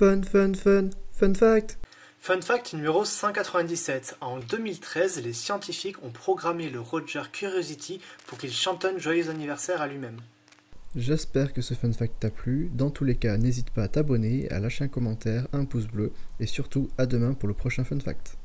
Fun, fun, fun, fun fact. Fun fact numéro 197. En 2013, les scientifiques ont programmé le Roger Curiosity pour qu'il chantonne joyeux anniversaire à lui-même. J'espère que ce fun fact t'a plu. Dans tous les cas, n'hésite pas à t'abonner, à lâcher un commentaire, un pouce bleu et surtout à demain pour le prochain fun fact.